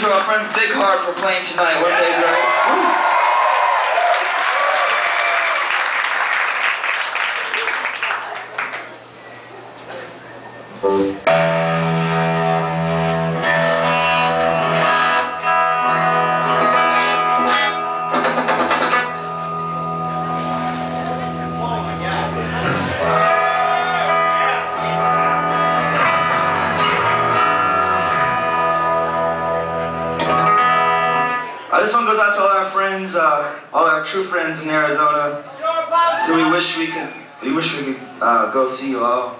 to our friends Big Heart for playing tonight. Weren't they great? Uh, this one goes out to all our friends, uh, all our true friends in Arizona. Who we wish we could, we wish we could uh, go see you all.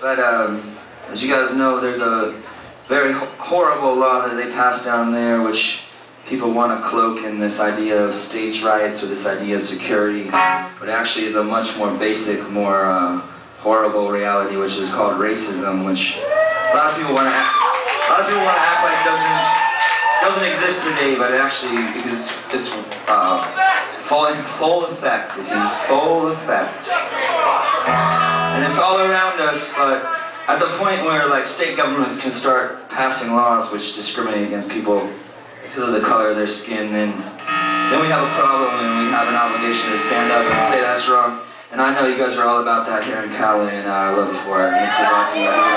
But um, as you guys know, there's a very ho- horrible law that they passed down there, which people want to cloak in this idea of states' rights or this idea of security, but actually is a much more basic, more uh, horrible reality, which is called racism, which a lot of people want to act, a lot of people want to act like doesn't doesn't exist today, but it actually because it's it's uh, full full effect. It's in full effect, and it's all around us. But at the point where like state governments can start passing laws which discriminate against people because of the color of their skin, then then we have a problem and we have an obligation to stand up and say that's wrong. And I know you guys are all about that here in Cali, and uh, I love you for it.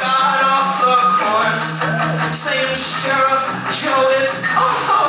Got off the course. Same sheriff, Joe, it's only